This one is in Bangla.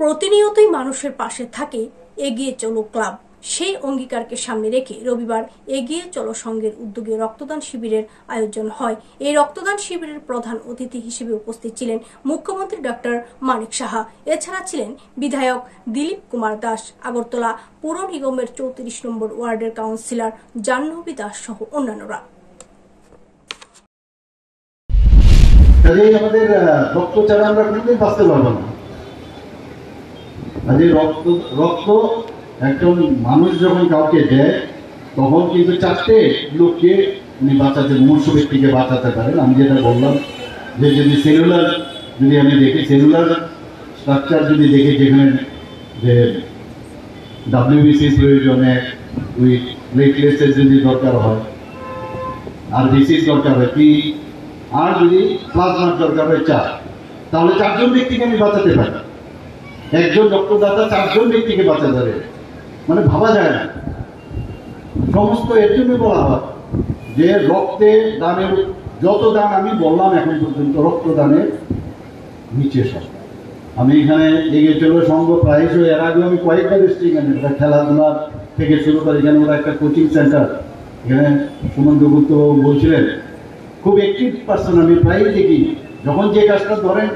প্রতিনিয়তই মানুষের পাশে থাকে এগিয়ে চলো ক্লাব। সেই অঙ্গীকারকে সামনে রেখে রবিবার এগিয়ে চলো সংঘের উদ্যোগে রক্তদান শিবিরের আয়োজন হয়। এই রক্তদান শিবিরের প্রধান অতিথি হিসেবে উপস্থিত ছিলেন মুখ্যমন্ত্রী ডক্টর মানিক সাহা। এছাড়া ছিলেন বিধায়ক দিলীপ কুমার দাস। আগরতলা পুর নিগমের চৌত্রিশ নম্বর ওয়ার্ডের কাউন্সিলর জাহ্নবী দাস সহ অন্যান্যরা। আমাদের ছাড়া আমরা কোনোদিন বাঁচতে পারব না। কাজে রক্ত রক্ত একজন মানুষ যখন কাউকে দেয়, তখন কিন্তু চারটে লোককে উনি বাঁচাতে মুমূর্ষ ব্যক্তিকে বাঁচাতে পারেন। আমি যেটা বললাম যে যদি সেলুলার যদি আমি দেখি সেলুলার স্ট্রাকচার যদি দেখি যেখানে যে ডাব্লিউবিসি প্রয়োজনে ওই প্লেটলেসের যদি দরকার হয় আর ডিসিজ দরকার হয় কি আর যদি প্লাজমার দরকার হয়, চার, তাহলে চারজন ব্যক্তিকে আমি বাঁচাতে পারি। একজন রক্তদাতা চারজন ব্যক্তিকে বাঁচা পারে মানে ভাবা যায় না। সমস্ত এর জন্য বলা হয় যে রক্তে দানের, যত দান আমি বললাম এখন পর্যন্ত রক্তদানের নিচে সব। আমি এখানে এগিয়ে চলো সংঘ প্রায়শই এর আগে আমি কয়েকবার এসেছি এখানে। একটা খেলাধুলা থেকে শুরু করে এখানে ওরা একটা কোচিং সেন্টার এখানে সুমন্ত গুপ্ত বলছিলেন, খুব অ্যাক্টিভ পার্সন আমি প্রায়ই দেখি। যখন যে কাজটা ধরেন